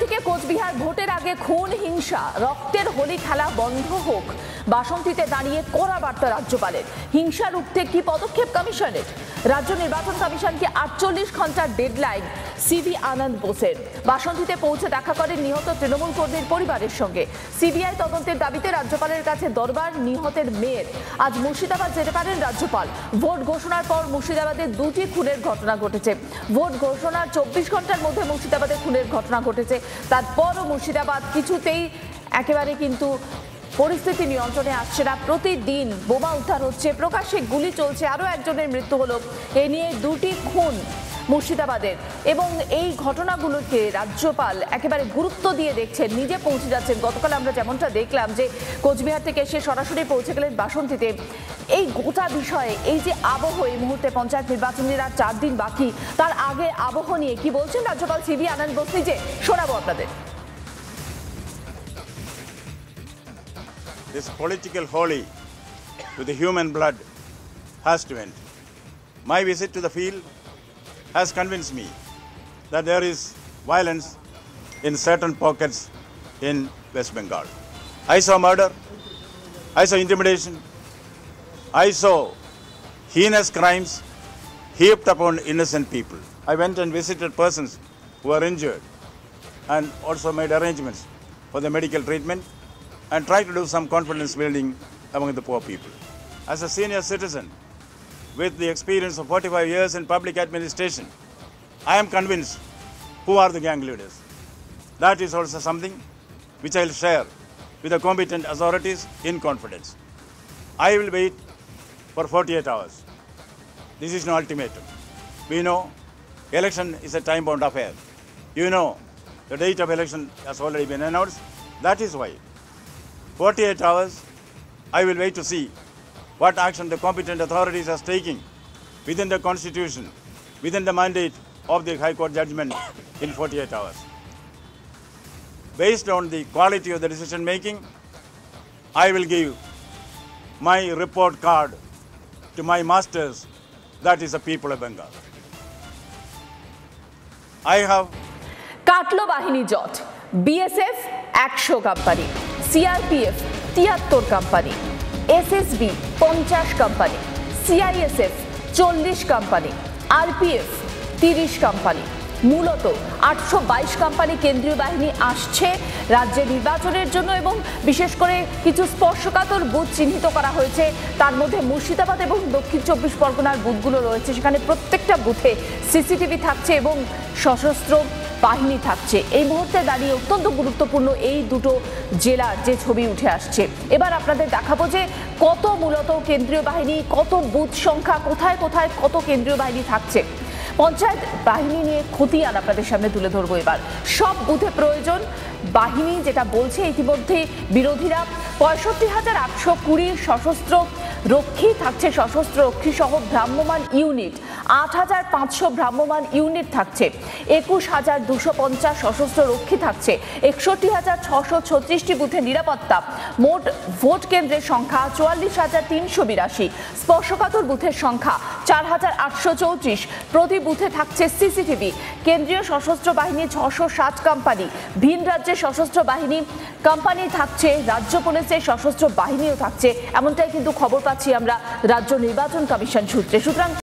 থেকে কোচবিহার ভোটের আগে খুন, হিংসা, রক্তের হোলি খেলা বন্ধ হোক। বাসন্তীতে দাঁড়িয়ে কড়া বার্তা রাজ্যপালের। হিংসা রুখতে কি পদক্ষেপ কমিশনের? রাজ্য নির্বাচন কমিশনকে আটচল্লিশ ঘণ্টার ডেডলাইন সিভি আনন্দ বোসের। বাসন্তীতে পৌঁছে দেখা করেন নিহত তৃণমূল কর্মীর পরিবারের সঙ্গে। সিবিআই তদন্তের দাবিতে রাজ্যপালের কাছে দরবার নিহতের মেয়ের। আজ মুর্শিদাবাদ যেতে পারেন রাজ্যপাল। ভোট ঘোষণার পর মুর্শিদাবাদে দুটি খুনের ঘটনা ঘটেছে। ভোট ঘোষণার চব্বিশ ঘণ্টার মধ্যে মুর্শিদাবাদে খুনের ঘটনা ঘটেছে। তারপরও মুর্শিদাবাদ কিছুতেই একেবারে কিন্তু পরিস্থিতি নিয়ন্ত্রণে আসছে না। প্রতিদিন বোমা উদ্ধার হচ্ছে, প্রকাশ্যে গুলি চলছে, আরও একজনের মৃত্যু হলো। এ নিয়ে দুটি খুন। মুর্শিদাবাদের। এবং এই ঘটনাগুলোকে রাজ্যপাল একেবারে গুরুত্ব দিয়ে দেখছেন, নিজে পৌঁছে যাচ্ছেন। গতকাল আমরা যেমনটা দেখলাম যে কোচবিহার থেকে এসে সরাসরি পৌঁছে গেলেন বাসন্তীতে। এই গোটা বিষয়ে, এই যে আবহ এই মুহূর্তে পঞ্চায়েত নির্বাচনের আর চার দিন বাকি, তার আগে আবহ নিয়ে কি বলছেন রাজ্যপাল সিবি আনন্দ বোস যে শোনাবো আপনাদের। This political holy to the human blood has to end. My visit to the field has convinced me that there is violence in certain pockets in West Bengal. I saw murder, I saw intimidation, I saw heinous crimes heaped upon innocent people. I went and visited persons who were injured and also made arrangements for the medical treatment and tried to do some confidence building among the poor people. As a senior citizen with the experience of 45 years in public administration, I am convinced who are the gang leaders. That is also something which I will share with the competent authorities in confidence. I will wait for 48 hours. This is no ultimatum. We know election is a time bound affair. You know the date of election has already been announced. That is why 48 hours I will wait to see what action the competent authorities are taking within the constitution, within the mandate of the High Court judgment in 48 hours. Based on the quality of the decision making, I will give my report card to my masters, that is the people of Bengal. I have কাটলো বাহিনী জট BSF একশো company CRPF তিয়াত্তর company SSB পঞ্চাশ company CISF চল্লিশ company RPF তিরিশ company মূলত আটশো বাইশ কোম্পানি কেন্দ্রীয় বাহিনী আসছে রাজ্যে নির্বাচনের জন্য এবং বিশেষ করে কিছু স্পর্শকাতর বুথ চিহ্নিত করা হয়েছে। তার মধ্যে মুর্শিদাবাদ এবং দক্ষিণ চব্বিশ পরগনার বুথগুলো রয়েছে। সেখানে প্রত্যেকটা বুথে সিসিটিভি থাকছে এবং সশস্ত্র বাহিনী থাকছে। এই মুহূর্তে দাঁড়িয়ে অত্যন্ত গুরুত্বপূর্ণ এই দুটো জেলার যে ছবি উঠে আসছে। এবার আপনাদের দেখাবো যে কত মূলত কেন্দ্রীয় বাহিনী, কত বুথ সংখ্যা, কোথায় কোথায় কত কেন্দ্রীয় বাহিনী থাকছে। পঞ্চায়েত বাহিনী নিয়ে খতিয়ান আপনাদের সামনে তুলে ধরবো এবার। সব বুথে প্রয়োজন বাহিনী যেটা বলছে ইতিমধ্যে বিরোধীরা। পঁয়ষট্টি হাজার আটশো কুড়ির সশস্ত্র রক্ষী থাকছে, সশস্ত্র রক্ষী সহ ভ্রাম্যমাণ ইউনিট। আট হাজার পাঁচশো ভ্রাম্যমাণ ইউনিট থাকছে। একুশ হাজার দুশো পঞ্চাশ সশস্ত্র রক্ষী থাকছে। একষট্টি হাজার ছশো ছত্রিশটি বুথে নিরাপত্তা। মোট ভোট কেন্দ্রের সংখ্যা চুয়াল্লিশ হাজার তিনশো বিরাশি। স্পর্শকাতর বুথের সংখ্যা চার হাজার আটশো চৌত্রিশ। প্রতি বুথে থাকছে সিসিটিভি। কেন্দ্রীয় সশস্ত্র বাহিনী ছশো ষাট কোম্পানি। ভিন রাজ্যের সশস্ত্র বাহিনী কোম্পানি থাকছে, রাজ্য পুলিশের সশস্ত্র বাহিনীও থাকছে। এমনটাই কিন্তু খবর পাচ্ছি আমরা রাজ্য নির্বাচন কমিশন সূত্রে। সুতরাং